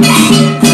Bye.